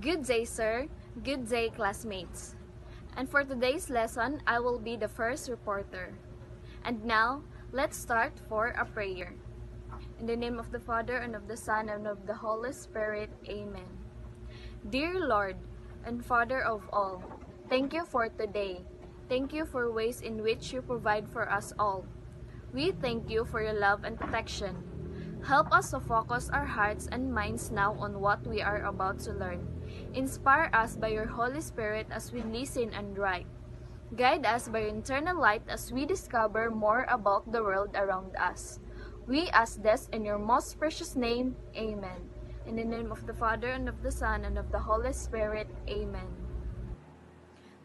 Good day, sir. Good day, classmates. And for today's lesson, I will be the first reporter. And now, let's start for a prayer. In the name of the Father, and of the Son, and of the Holy Spirit, Amen. Dear Lord, and Father of all, thank you for today. Thank you for ways in which you provide for us all. We thank you for your love and protection. Help us to focus our hearts and minds now on what we are about to learn. Inspire us by your Holy Spirit as we listen and write. Guide us by your internal light as we discover more about the world around us. We ask this in your most precious name. Amen. In the name of the Father, and of the Son, and of the Holy Spirit. Amen.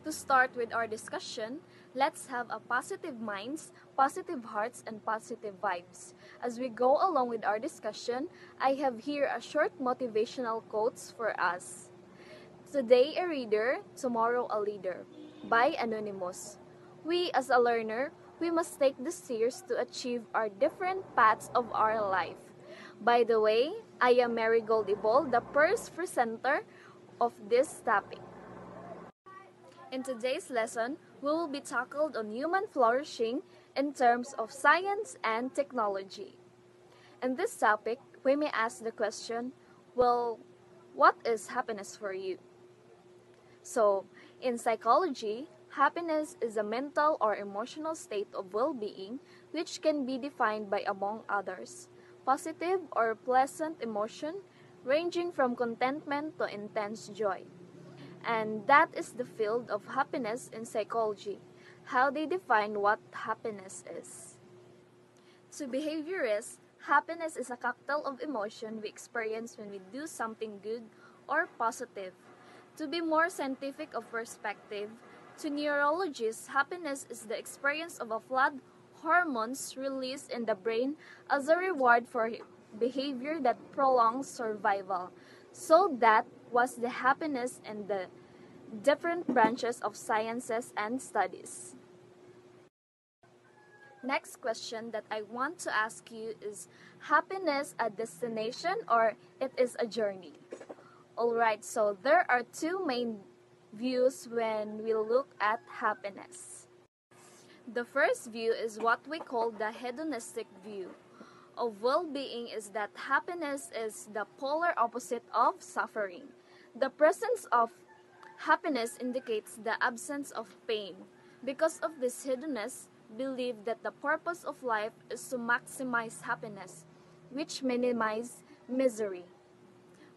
To start with our discussion, let's have a positive minds, positive hearts, and positive vibes. As we go along with our discussion, I have here a short motivational quotes for us. Today a reader, tomorrow a leader. By Anonymous. We as a learner, we must take the steers to achieve our different paths of our life. By the way, I am Mary Goldibol, the first presenter of this topic. In today's lesson, we will be tackled on human flourishing in terms of science and technology. In this topic, we may ask the question, well, what is happiness for you? So, in psychology, happiness is a mental or emotional state of well-being which can be defined by among others, positive or pleasant emotion ranging from contentment to intense joy. And that is the field of happiness in psychology, how they define what happiness is. To behaviorists, happiness is a cocktail of emotion we experience when we do something good or positive. To be more scientific of perspective, to neurologists, happiness is the experience of a flood hormones released in the brain as a reward for behavior that prolongs survival. So that was the happiness in the different branches of sciences and studies. Next question that I want to ask you is happiness a destination or it is a journey? Alright, so there are two main views when we look at happiness. The first view is what we call the hedonistic view of well-being is that happiness is the polar opposite of suffering. The presence of happiness indicates the absence of pain. Because of this hedonists believe that the purpose of life is to maximize happiness, which minimize misery.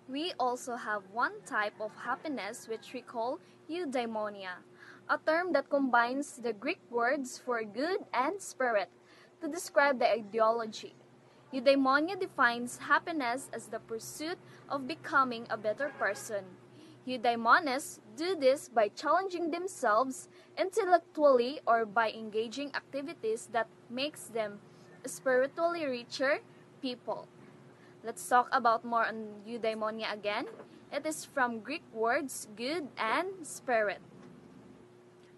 We also have one type of happiness which we call eudaimonia, a term that combines the Greek words for good and spirit to describe the ideology. Eudaimonia defines happiness as the pursuit of becoming a better person. Eudaimonists do this by challenging themselves intellectually or by engaging activities that makes them spiritually richer people. Let's talk about more on eudaimonia again. It is from Greek words good and spirit.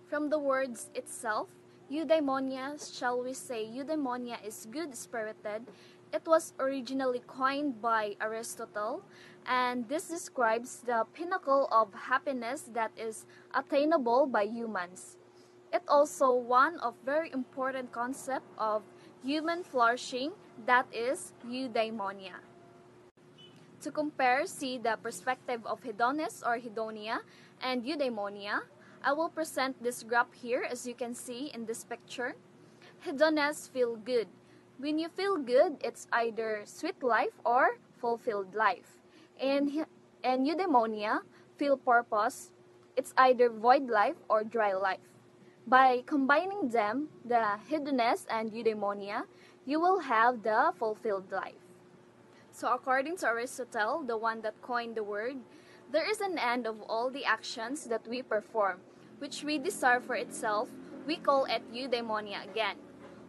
From the words itself, eudaimonia, shall we say eudaimonia is good-spirited, it was originally coined by Aristotle, and this describes the pinnacle of happiness that is attainable by humans. It also one of very important concept of human flourishing that is eudaimonia. To compare, see the perspective of hedonists or hedonia and eudaimonia. I will present this graph here as you can see in this picture. Hedonists feel good. When you feel good, it's either sweet life or fulfilled life. And, and eudaimonia, feel purpose, it's either void life or dry life. By combining them, the hedonist and eudaimonia, you will have the fulfilled life. So according to Aristotle, the one that coined the word, there is an end of all the actions that we perform, which we desire for itself, we call it eudaimonia again.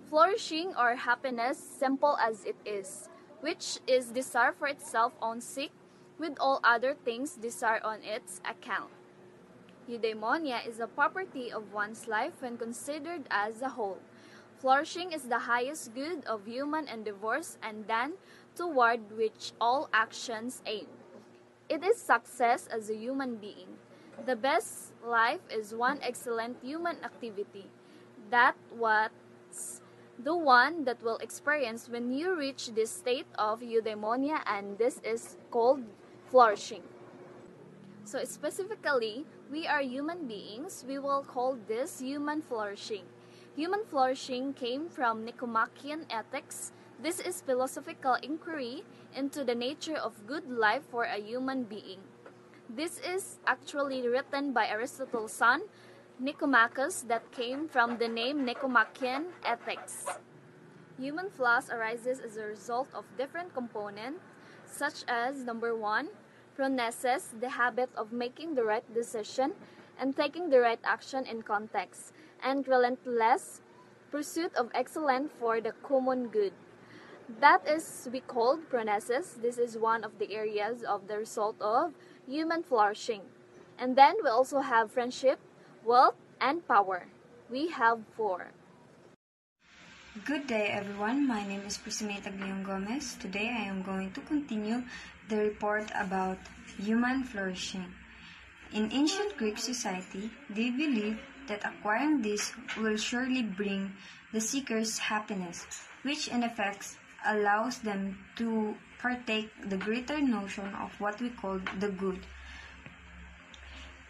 Flourishing or happiness, simple as it is, which is desire for itself on seek, with all other things desire on its account. Eudaimonia is a property of one's life when considered as a whole. Flourishing is the highest good of human endeavors and then toward which all actions aim. It is success as a human being. The best life is one excellent human activity. That what's the one that will experience when you reach this state of eudaimonia and this is called flourishing. So specifically, we are human beings. We will call this human flourishing. Human flourishing came from Nicomachean Ethics. This is philosophical inquiry into the nature of good life for a human being. This is actually written by Aristotle's son, Nicomachus, that came from the name Nicomachean Ethics. Human flaws arises as a result of different components, such as number one, phronesis, the habit of making the right decision and taking the right action in context, and relentless pursuit of excellence for the common good. That is we called phronesis. This is one of the areas of the result of human flourishing. And then we also have friendship, wealth, and power. We have four. Good day everyone, my name is Priscilla Taglion Gomez. Today I am going to continue the report about human flourishing. In ancient Greek society, they believed that acquiring this will surely bring the seekers happiness, which in effect allows them to partake the greater notion of what we call the good.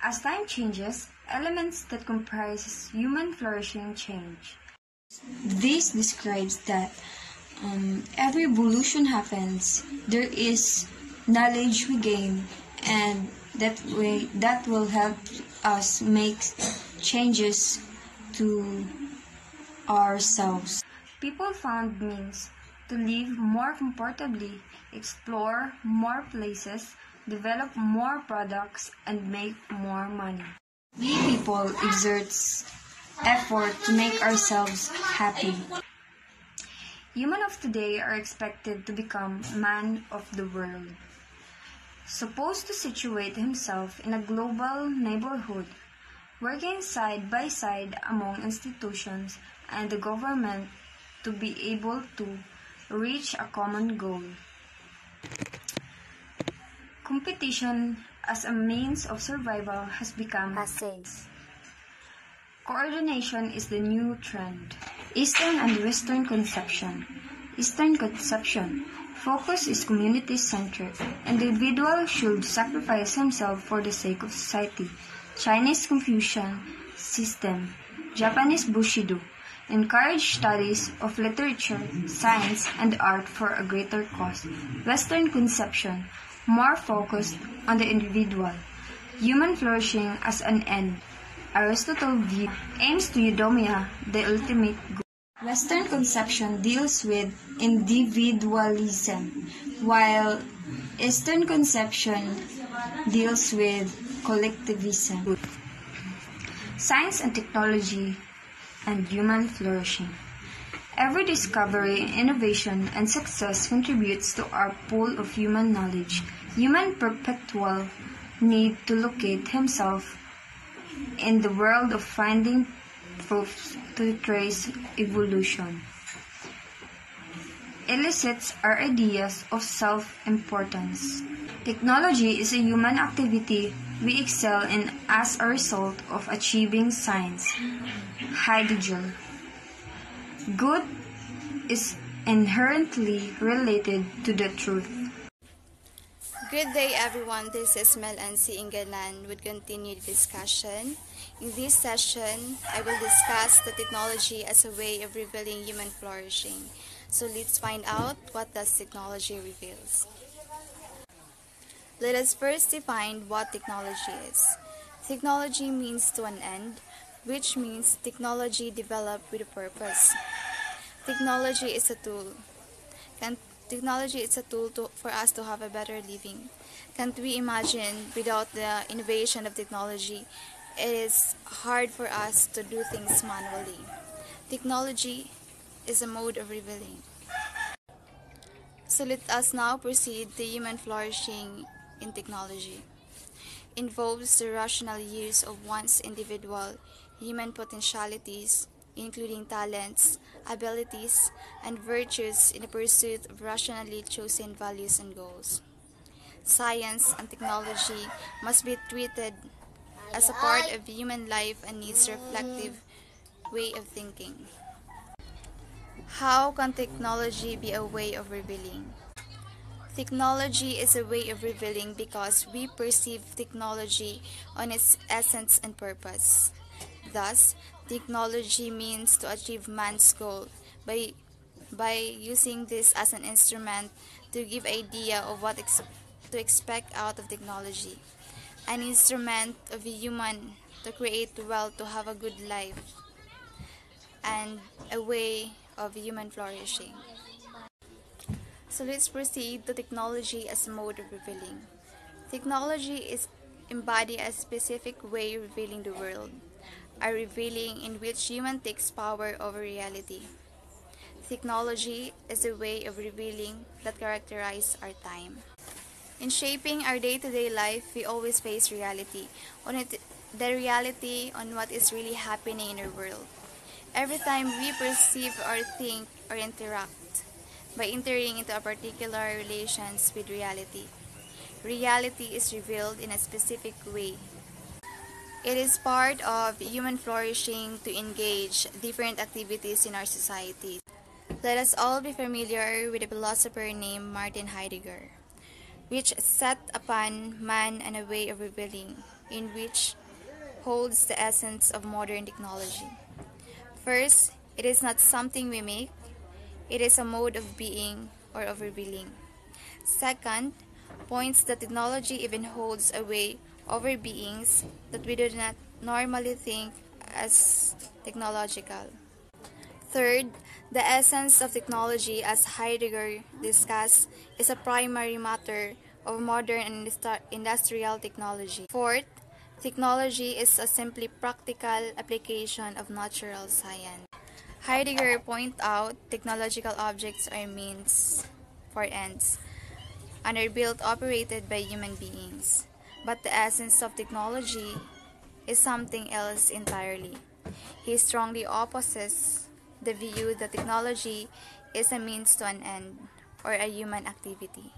As time changes, elements that comprise human flourishing change. This describes that um, every evolution happens. There is knowledge we gain, and that way that will help us make changes to ourselves. People found means to live more comfortably, explore more places, develop more products, and make more money. We people exerts effort to make ourselves happy. Human of today are expected to become man of the world. Supposed to situate himself in a global neighborhood, working side by side among institutions and the government to be able to reach a common goal. Competition as a means of survival has become Essays. Coordination is the new trend. Eastern and Western conception. Eastern conception. Focus is community centric. Individual should sacrifice himself for the sake of society. Chinese Confucian system. Japanese Bushido. Encourage studies of literature, science, and art for a greater cause. Western conception. More focused on the individual. Human flourishing as an end. Aristotle view aims to eudaimonia, the ultimate good. Western conception deals with individualism, while Eastern conception deals with collectivism. Science and technology and human flourishing. Every discovery, innovation, and success contributes to our pool of human knowledge. Human perpetual need to locate himself in the world of finding proofs to trace evolution. Elicits our ideas of self-importance. Technology is a human activity we excel in as a result of achieving science. Heidegger. Good is inherently related to the truth. Good day everyone, this is Mel Ansi Ingalan with continued discussion. In this session, I will discuss the technology as a way of revealing human flourishing. So let's find out what does technology reveals. Let us first define what technology is. Technology means to an end, which means technology developed with a purpose. Technology is a tool. Can Technology is a tool to, for us to have a better living. Can't we imagine without the innovation of technology, it is hard for us to do things manually. Technology is a mode of revealing. So let us now proceed to human flourishing in technology. Involves the rational use of one's individual human potentialities including talents, abilities, and virtues in the pursuit of rationally chosen values and goals. science, and technology must be treated as a part of human life and needs reflective way of thinking. How can technology be a way of revealing? Technology is a way of revealing because we perceive technology on its essence and purpose. Thus, technology means to achieve man's goal by by using this as an instrument to give idea of what ex- to expect out of technology. An instrument of a human to create wealth to have a good life and a way of human flourishing. So let's proceed to technology as a mode of revealing. Technology is embody a specific way of revealing the world, a revealing in which human takes power over reality. Technology is a way of revealing that characterize our time. In shaping our day-to-day life, we always face reality, on it, the reality on what is really happening in our world. Every time we perceive or think or interact by entering into a particular relations with reality, reality is revealed in a specific way. It is part of human flourishing to engage different activities in our society. Let us all be familiar with a philosopher named Martin Heidegger, which set upon man and a way of revealing, in which holds the essence of modern technology. First, it is not something we make, it is a mode of being or of revealing. Second, points that technology even holds a way over beings that we do not normally think as technological. Third, the essence of technology, as Heidegger discussed, is a primary matter of modern and industrial technology. Fourth, technology is a simply practical application of natural science. Heidegger point out technological objects are means for ends and are built operated by human beings. But the essence of technology is something else entirely. He strongly opposes the view that technology is a means to an end or a human activity.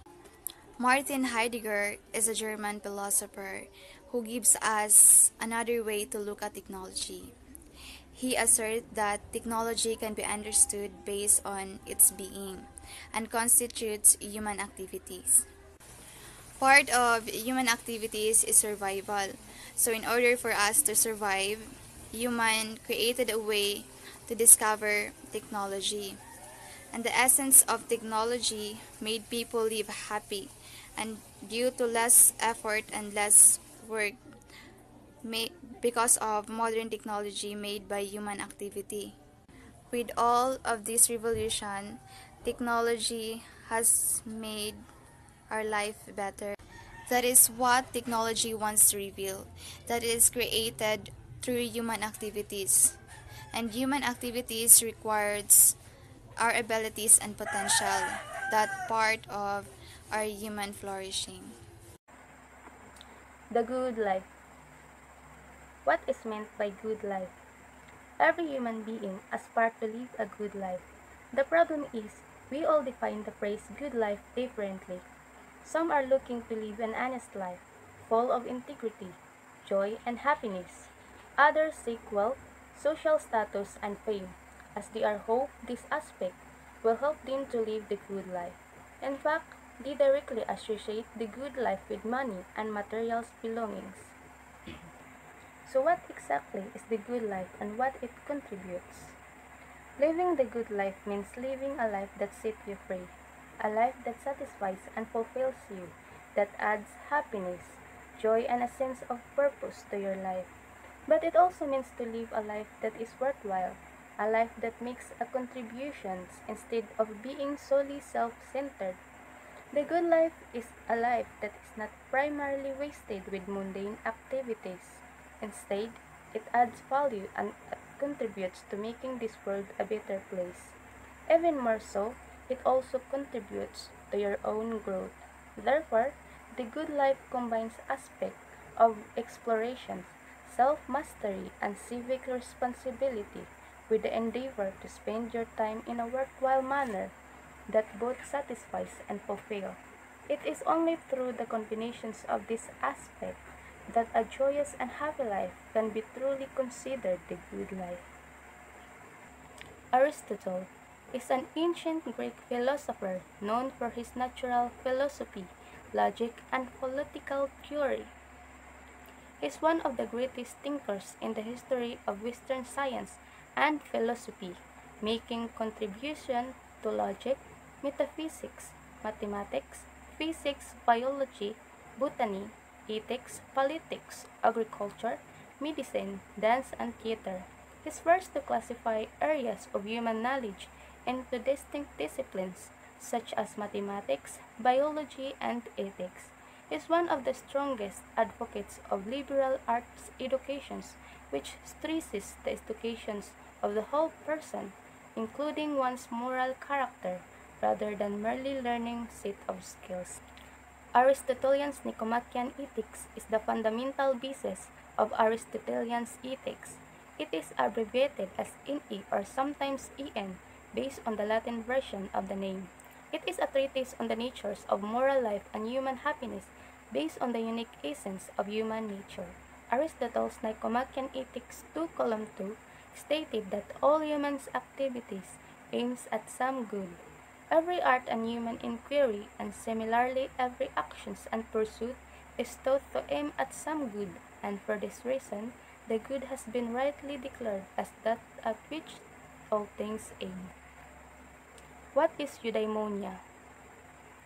Martin Heidegger is a German philosopher who gives us another way to look at technology. He asserts that technology can be understood based on its being and constitutes human activities. Part of human activities is survival. So in order for us to survive, human created a way to discover technology. And the essence of technology made people live happy and due to less effort and less work made because of modern technology made by human activity. With all of this revolution, technology has made our life better. That is what technology wants to reveal. That is created through human activities and human activities requires our abilities and potential that part of our human flourishing. The good life. What is meant by good life? Every human being aspires to live a good life. The problem is, we all define the phrase good life differently. Some are looking to live an honest life, full of integrity, joy, and happiness. Others seek wealth, social status, and fame, as they are hope this aspect will help them to live the good life. In fact, they directly associate the good life with money and material belongings. so what exactly is the good life and what it contributes? Living the good life means living a life that sets you free, a life that satisfies and fulfills you, that adds happiness, joy, and a sense of purpose to your life. But it also means to live a life that is worthwhile, a life that makes a contribution instead of being solely self-centered. The good life is a life that is not primarily wasted with mundane activities. Instead, it adds value and contributes to making this world a better place. Even more so, it also contributes to your own growth. Therefore, the good life combines aspects of exploration, self-mastery, and civic responsibility with the endeavor to spend your time in a worthwhile manner that both satisfies and fulfill. It is only through the combinations of these aspects that a joyous and happy life can be truly considered the good life. Aristotle is an ancient Greek philosopher known for his natural philosophy, logic, and political theory. He is one of the greatest thinkers in the history of Western science and philosophy, making contribution to logic, metaphysics, mathematics, physics, biology, botany, ethics, politics, agriculture, medicine, dance, and theater. His first to classify areas of human knowledge into distinct disciplines such as mathematics, biology, and ethics. Is one of the strongest advocates of liberal arts educations, which stresses the education of the whole person, including one's moral character, rather than merely learning set of skills. Aristotelian's Nicomachean Ethics is the fundamental basis of Aristotelian's ethics. It is abbreviated as NE or sometimes EN based on the Latin version of the name. It is a treatise on the natures of moral life and human happiness based on the unique essence of human nature. Aristotle's Nicomachean Ethics 2 column 2 stated that all human activities aims at some good. Every art and human inquiry, and similarly every actions and pursuit, is taught to aim at some good, and for this reason, the good has been rightly declared as that at which all things aim. What is eudaimonia?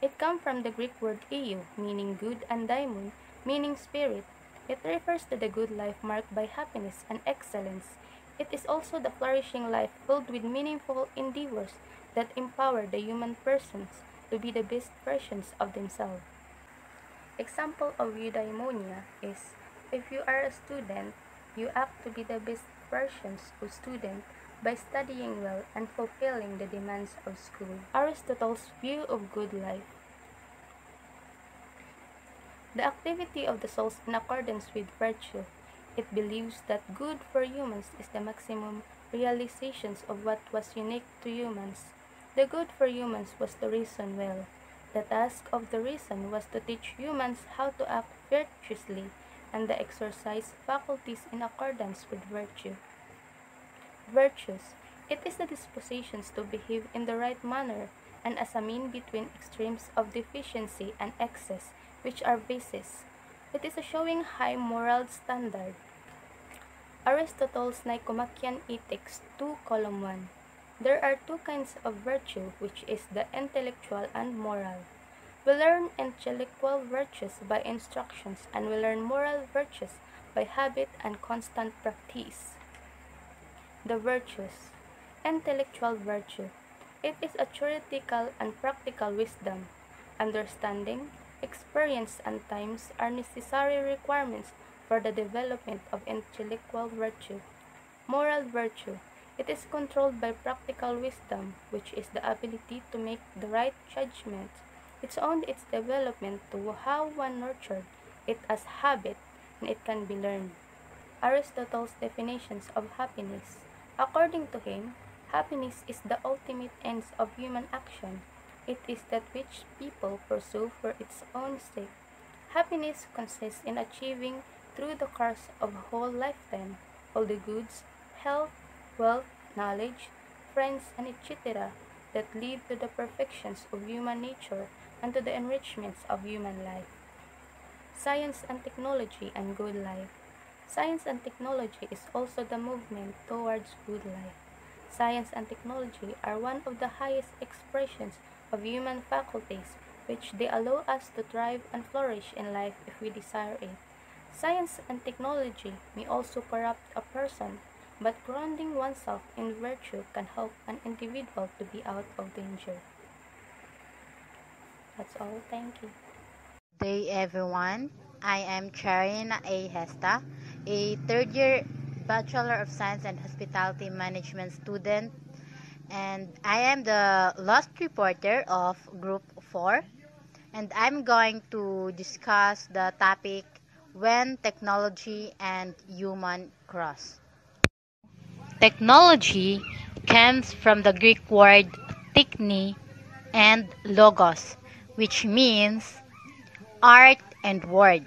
It comes from the Greek word eu, meaning good, and daimon, meaning spirit. It refers to the good life marked by happiness and excellence. It is also the flourishing life filled with meaningful endeavors that empower the human persons to be the best versions of themselves. Example of eudaimonia is if you are a student, you act to be the best versions of student by studying well and fulfilling the demands of school. Aristotle's view of good life. The activity of the souls in accordance with virtue. It believes that good for humans is the maximum realizations of what was unique to humans the good for humans was to reason well. The task of the reason was to teach humans how to act virtuously and to exercise faculties in accordance with virtue. Virtues. It is the dispositions to behave in the right manner and as a mean between extremes of deficiency and excess, which are vices. It is a showing high moral standard. Aristotle's Nicomachean Ethics 2 column 1 there are two kinds of virtue, which is the intellectual and moral. We learn intellectual virtues by instructions, and we learn moral virtues by habit and constant practice. The virtues. Intellectual virtue. It is a theoretical and practical wisdom. Understanding, experience, and times are necessary requirements for the development of intellectual virtue. Moral virtue. It is controlled by practical wisdom, which is the ability to make the right judgment. It's owed its development to how one nurtured it as habit, and it can be learned. Aristotle's definitions of happiness. According to him, happiness is the ultimate end of human action. It is that which people pursue for its own sake. Happiness consists in achieving through the course of a whole lifetime all the goods, health, wealth, knowledge, friends, and etc. that lead to the perfections of human nature and to the enrichments of human life. Science and technology and good life. Science and technology is also the movement towards good life. Science and technology are one of the highest expressions of human faculties which they allow us to thrive and flourish in life if we desire it. Science and technology may also corrupt a person but grounding oneself in virtue can help an individual to be out of danger. That's all. Thank you. Day, everyone. I am Charina A. Hesta, a third year Bachelor of Science and Hospitality Management student, and I am the last reporter of Group 4. And I'm going to discuss the topic when technology and human cross. Technology comes from the Greek word techne and logos, which means art and word.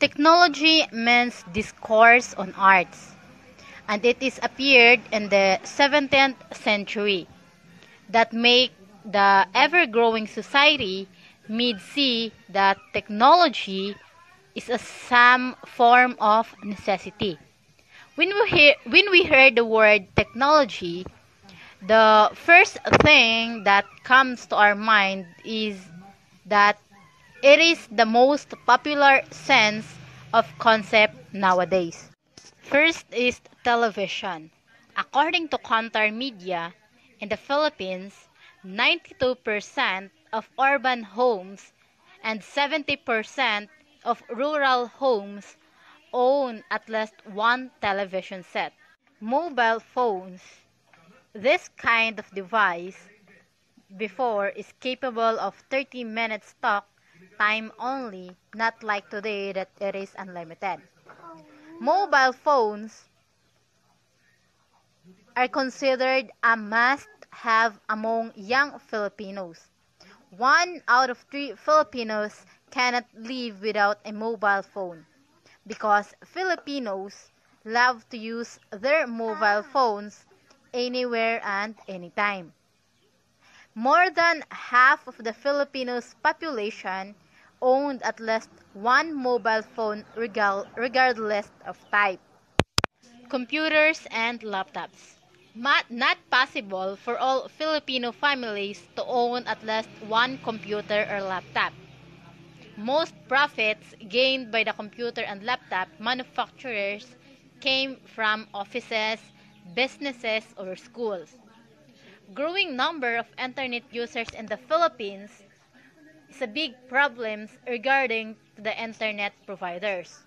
Technology means discourse on arts, and it is appeared in the 17th century that make the ever-growing society mid see that technology is a some form of necessity. When we hear when we hear the word technology, the first thing that comes to our mind is that it is the most popular sense of concept nowadays. First is television. According to Kantar Media, in the Philippines, 92% of urban homes and 70% of rural homes own at least one television set. Mobile phones. This kind of device before is capable of 30 minutes talk time only, not like today that it is unlimited. Mobile phones are considered a must have among young Filipinos. One out of three Filipinos cannot live without a mobile phone because Filipinos love to use their mobile ah. phones anywhere and anytime. More than half of the Filipinos' population owned at least one mobile phone regardless of type. Computers and laptops. Not possible for all Filipino families to own at least one computer or laptop. Most profits gained by the computer and laptop manufacturers came from offices, businesses, or schools. Growing number of internet users in the Philippines is a big problem regarding the internet providers.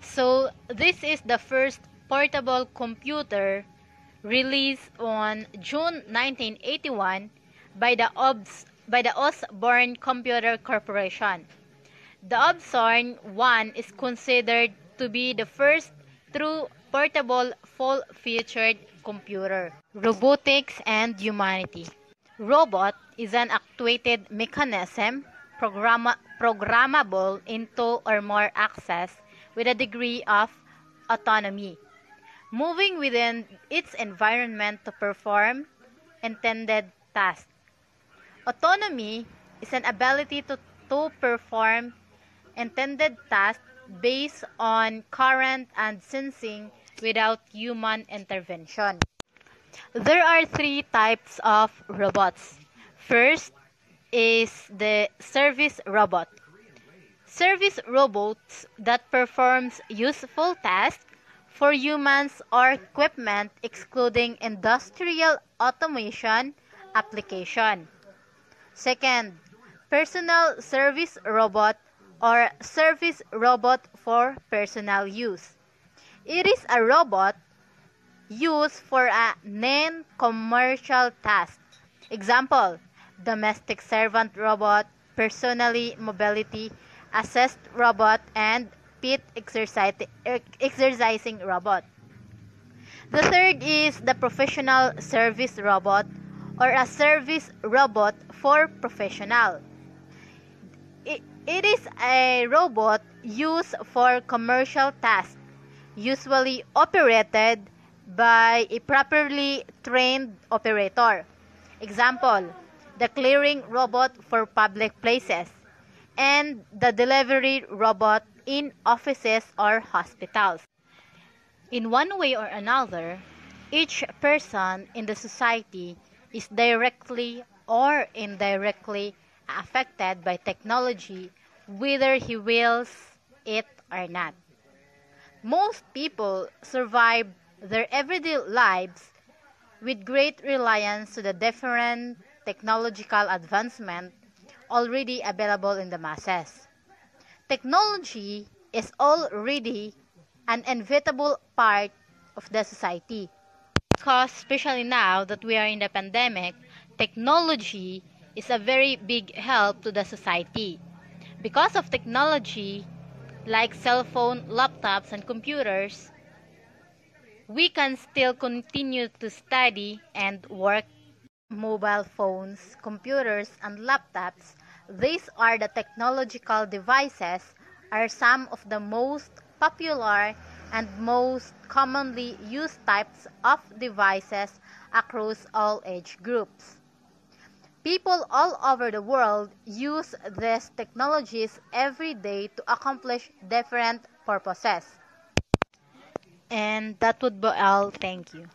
So, this is the first portable computer released on June 1981 by the OBS by the Osborne Computer Corporation. The Osborne 1 is considered to be the first true portable full-featured computer. Robotics and humanity. Robot is an actuated mechanism programma programmable into or more axes with a degree of autonomy, moving within its environment to perform intended tasks. Autonomy is an ability to, to perform intended tasks based on current and sensing without human intervention. There are three types of robots. First is the service robot. Service robots that performs useful tasks for humans or equipment excluding industrial automation application. Second, personal service robot or service robot for personal use. It is a robot used for a non-commercial task. Example, domestic servant robot, personally mobility assist robot, and pit exercising robot. The third is the professional service robot or a service robot for professional. It, is a robot used for commercial tasks, usually operated by a properly trained operator. Example, the clearing robot for public places and the delivery robot in offices or hospitals. In one way or another, each person in the society is directly or indirectly affected by technology, whether he wills it or not. Most people survive their everyday lives with great reliance to the different technological advancement already available in the masses. Technology is already an inevitable part of the society because especially now that we are in the pandemic, technology is a very big help to the society. Because of technology, like cell phone, laptops, and computers, we can still continue to study and work mobile phones, computers, and laptops, these are the technological devices are some of the most popular and most commonly used types of devices across all age groups. People all over the world use these technologies every day to accomplish different purposes. And that would be all. Thank you.